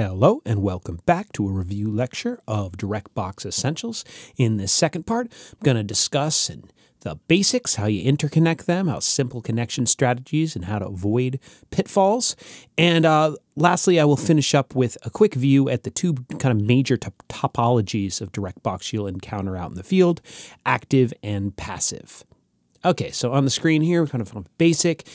Hello and welcome back to a review lecture of DirectBox Essentials. In this second part, I'm going to discuss the basics, how you interconnect them, how simple connection strategies, and how to avoid pitfalls. And uh, lastly, I will finish up with a quick view at the two kind of major topologies of DirectBox you'll encounter out in the field, active and passive. Okay, so on the screen here, kind of basic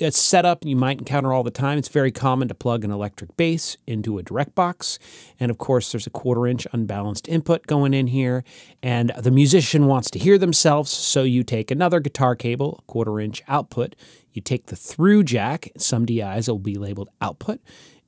a setup you might encounter all the time. It's very common to plug an electric bass into a direct box. And of course, there's a quarter inch unbalanced input going in here. And the musician wants to hear themselves. So you take another guitar cable, a quarter inch output. You take the through jack. Some DIs will be labeled output.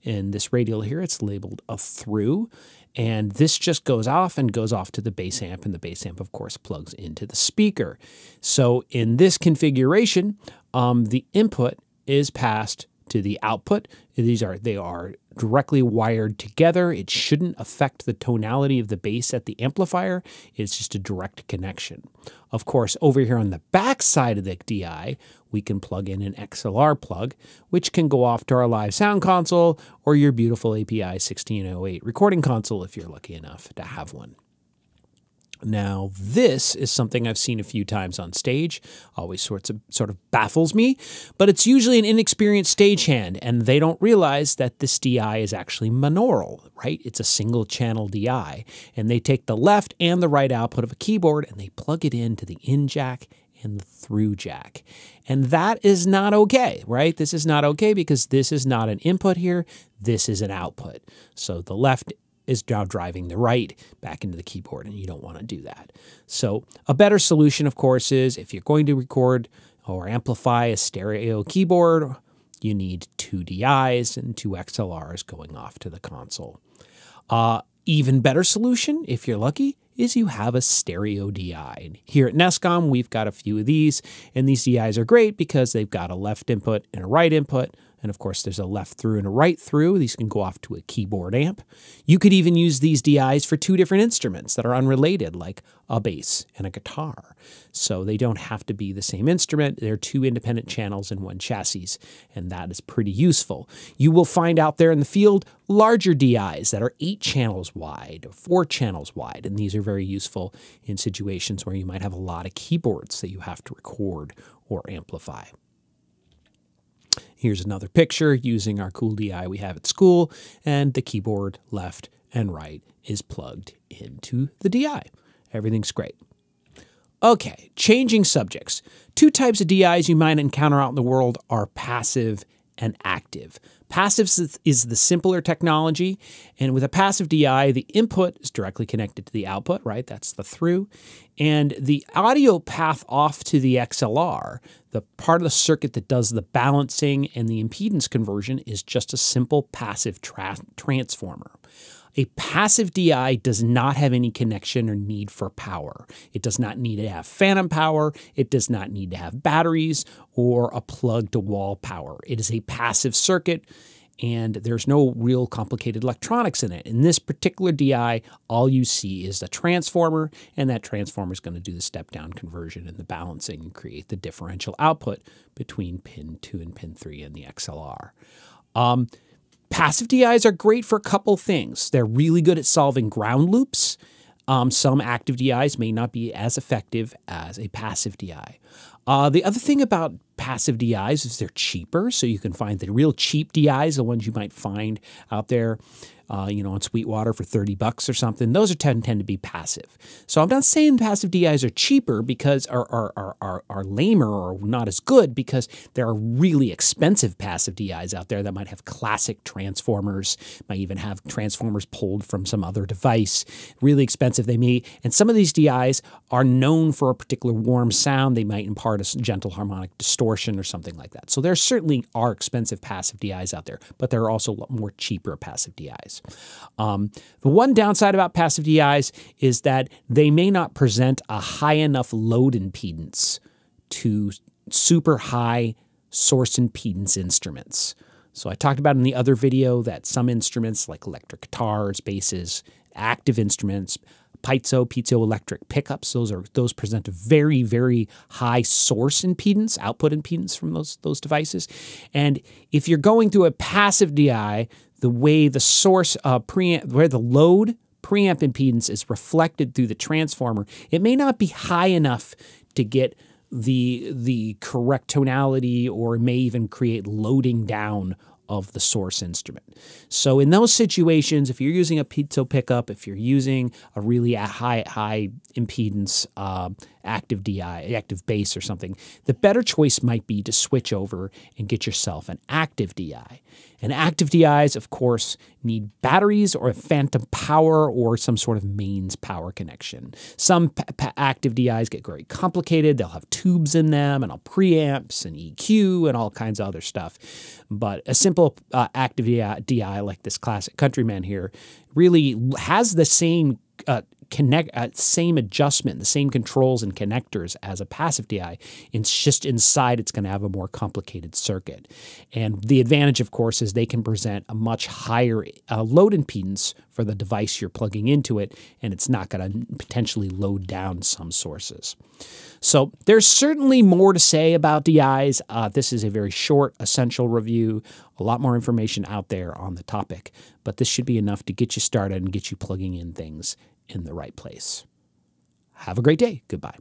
In this radial here, it's labeled a through. And this just goes off and goes off to the bass amp, and the bass amp, of course, plugs into the speaker. So in this configuration, um, the input is passed to the output. These are they are directly wired together. It shouldn't affect the tonality of the bass at the amplifier. It's just a direct connection. Of course, over here on the back side of the DI, we can plug in an XLR plug, which can go off to our live sound console or your beautiful API 1608 recording console if you're lucky enough to have one. Now, this is something I've seen a few times on stage, always sorts of sort of baffles me, but it's usually an inexperienced stagehand, and they don't realize that this DI is actually monaural, right? It's a single channel DI, and they take the left and the right output of a keyboard and they plug it into the in jack and the through jack. And that is not okay, right? This is not okay because this is not an input here, this is an output. So the left is now driving the right back into the keyboard, and you don't want to do that. So, a better solution, of course, is if you're going to record or amplify a stereo keyboard, you need two DIs and two XLRs going off to the console. Uh, even better solution, if you're lucky, is you have a stereo DI. Here at Nescom, we've got a few of these, and these DIs are great because they've got a left input and a right input, and of course, there's a left through and a right through. These can go off to a keyboard amp. You could even use these DIs for two different instruments that are unrelated, like a bass and a guitar. So they don't have to be the same instrument. They're two independent channels in one chassis, and that is pretty useful. You will find out there in the field larger DIs that are eight channels wide four channels wide, and these are very useful in situations where you might have a lot of keyboards that you have to record or amplify. Here's another picture using our cool DI we have at school, and the keyboard left and right is plugged into the DI. Everything's great. Okay, changing subjects. Two types of DIs you might encounter out in the world are passive and active. Passive is the simpler technology, and with a passive DI, the input is directly connected to the output, right? That's the through. And the audio path off to the XLR, the part of the circuit that does the balancing and the impedance conversion, is just a simple passive tra transformer. A passive DI does not have any connection or need for power. It does not need to have phantom power. It does not need to have batteries or a plug to wall power. It is a passive circuit and there's no real complicated electronics in it. In this particular DI, all you see is the transformer, and that transformer is going to do the step down conversion and the balancing and create the differential output between pin 2 and pin 3 and the XLR. Um, Passive DIs are great for a couple things. They're really good at solving ground loops. Um, some active DIs may not be as effective as a passive DI. Uh, the other thing about passive DIs is they're cheaper, so you can find the real cheap DIs, the ones you might find out there uh, you know, on Sweetwater for 30 bucks or something. Those are tend, tend to be passive. So I'm not saying passive DIs are cheaper because are, are, are, are, are lamer or not as good because there are really expensive passive DIs out there that might have classic transformers, might even have transformers pulled from some other device. Really expensive they may, and some of these DIs are known for a particular warm sound. They might impart a gentle harmonic distortion or something like that. So there certainly are expensive passive DIs out there, but there are also more cheaper passive DIs. Um, the one downside about passive DIs is that they may not present a high enough load impedance to super high source impedance instruments. So I talked about in the other video that some instruments like electric guitars, basses, active instruments piezo, piezoelectric pickups. Those are those present a very, very high source impedance, output impedance from those those devices. And if you're going through a passive DI the way the source uh, preamp, where the load preamp impedance is reflected through the transformer, it may not be high enough to get the the correct tonality or may even create loading down of the source instrument. So in those situations, if you're using a piezo pickup, if you're using a really high high impedance uh, active DI, active bass or something, the better choice might be to switch over and get yourself an active DI. And active DIs, of course, need batteries or a phantom power or some sort of mains power connection. Some active DIs get very complicated. They'll have tubes in them and all preamps and EQ and all kinds of other stuff. But a simple uh, active DI, DI like this classic Countryman here really has the same uh, connect uh, same adjustment, the same controls and connectors as a passive DI. It's just inside it's going to have a more complicated circuit. And the advantage, of course, is they can present a much higher uh, load impedance for the device you're plugging into it, and it's not going to potentially load down some sources. So there's certainly more to say about DIs. Uh, this is a very short, essential review. A lot more information out there on the topic, but this should be enough to get you started and get you plugging in things in the right place. Have a great day. Goodbye.